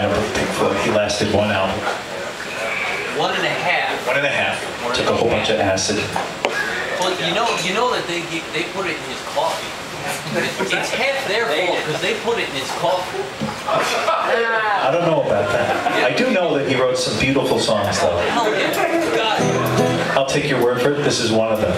think He lasted one album, One and a half. one and a half. Took a whole bunch of acid. Well, you know, you know that they they put it in his coffee. It's half their fault because they put it in his coffee. I don't know about that. I do know that he wrote some beautiful songs, though. Oh, I'll take your word for it. This is one of them.